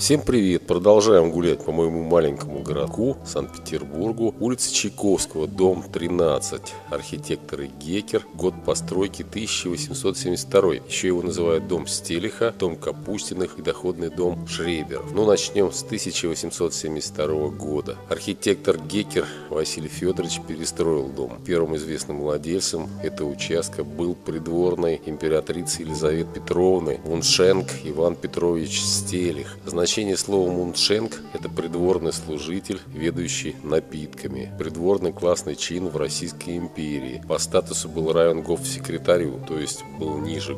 Всем привет! Продолжаем гулять по моему маленькому городку Санкт-Петербургу. Улица Чайковского, дом 13. Архитекторы Гекер. Год постройки 1872. Еще его называют дом Стелиха, дом Капустиных и доходный дом Шрейберов. Ну, начнем с 1872 года. Архитектор Гекер Василий Федорович перестроил дом. Первым известным владельцем этого участка был придворной императрицы Елизаветы Петровны Муншенк Иван Петрович Стелих. Значит, Значение слова «муншенк» – это придворный служитель, ведущий напитками. Придворный классный чин в Российской империи. По статусу был равен гоф-секретарю, то есть был ниже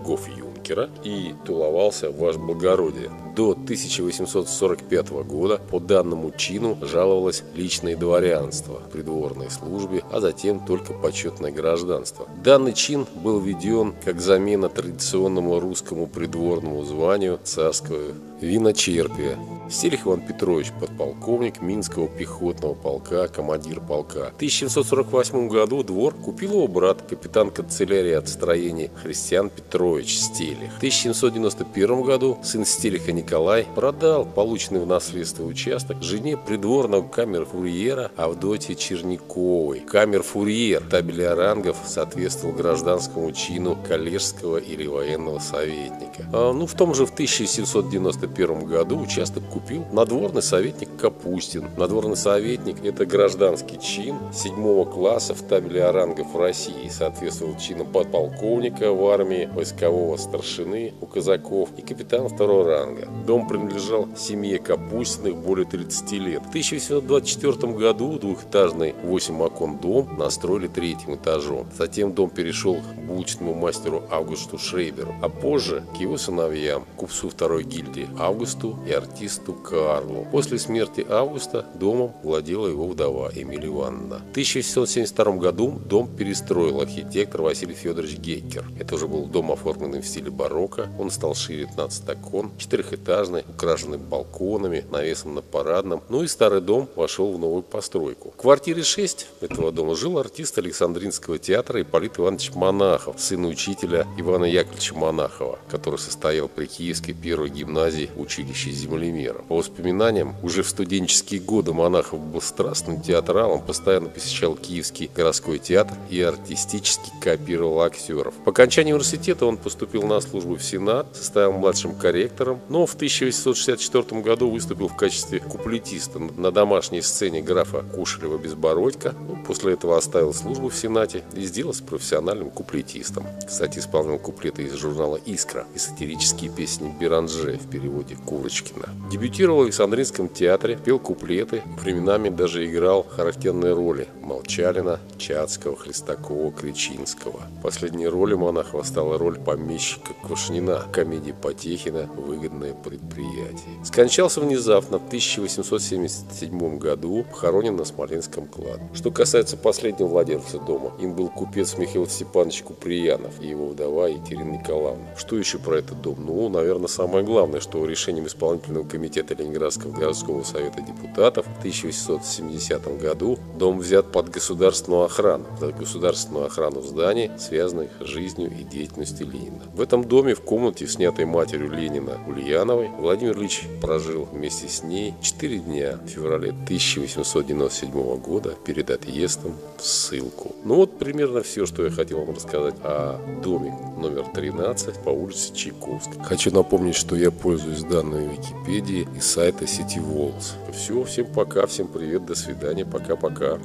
гоф-юнкера и туловался ваш благородие. До 1845 года по данному чину жаловалось личное дворянство придворной службе, а затем только почетное гражданство. Данный чин был введен как замена традиционному русскому придворному званию царского виночерпия. Стелих Иван Петрович, подполковник Минского пехотного полка, командир полка. В 1748 году двор купил его брат, капитан канцелярии отстроения Христиан Петрович Стелих. В 1791 году сын Стелиха Николай продал полученный в наследство участок жене придворного камер-фурьера Авдотьи Черниковой. Камер-фурьер табеля рангов соответствовал гражданскому чину коллежского или военного советника. А, ну, в том же в 1791 году участок купил надворный советник Капустин. Надворный советник – это гражданский чин седьмого класса в табеле рангов России. Соответствовал чинам подполковника в армии, войскового старшины у казаков и капитана второго ранга. Дом принадлежал семье Капустиных более 30 лет. В 1824 году двухэтажный 8 окон дом настроили третьим этажом. Затем дом перешел к булочному мастеру Августу Шрейберу, а позже к его сыновьям, купцу второй гильдии Августу и артисту Карлу. После смерти Августа домом владела его вдова Эмилия Ивановна. В 1772 году дом перестроил архитектор Василий Федорович Гейкер. Это уже был дом, оформленный в стиле барокко. Он стал шире 15 окон, четырехэтажный, украшенный балконами, навесом на парадном. Ну и старый дом вошел в новую постройку. В квартире 6 этого дома жил артист Александринского театра Ипполит Иванович Монахов, сын учителя Ивана Яковлевича Монахова, который состоял при Киевской первой гимназии училище землемера. По воспоминаниям, уже в студенческие годы Монахов был страстным театралом, постоянно посещал Киевский городской театр и артистически копировал актеров. По окончании университета он поступил на службу в Сенат, состоял младшим корректором, но в 1864 году выступил в качестве куплетиста на домашней сцене графа Кушелева Безбородько. Ну, после этого оставил службу в Сенате и сделался профессиональным куплетистом. Кстати, исполнял куплеты из журнала «Искра» и сатирические песни Биранже в переводе Курочкина. Дебютировал в Александринском театре, пел куплеты, временами даже играл характерные роли Молчалина, Чацкого, Хлестакова, Кричинского. Последней ролью Монахова стала роль помещика Квашнина, комедии Потехина «Выгодное предприятие». Скончался внезапно в 1877 году, похоронен на Смоленском кладе. Что касается последнего владельца дома, им был купец Михаил Степанович Куприянов и его вдова Екатерина Николаевна. Что еще про этот дом? Ну, наверное, самое главное, что решением исполнительного комитета Ленинградского городского совета депутатов в 1870 году дом взят под государственную охрану. За государственную охрану зданий, связанных с жизнью и деятельностью Ленина. В этом доме в комнате, снятой матерью Ленина Ульяновой, Владимир Ильич прожил вместе с ней 4 дня в феврале 1897 года перед отъездом в ссылку. Ну вот примерно все, что я хотел вам рассказать о доме номер 13 по улице Чайковской. Хочу напомнить, что я пользуюсь данной Википедии и сайта City Walls. Все, всем пока, всем привет, до свидания, пока-пока.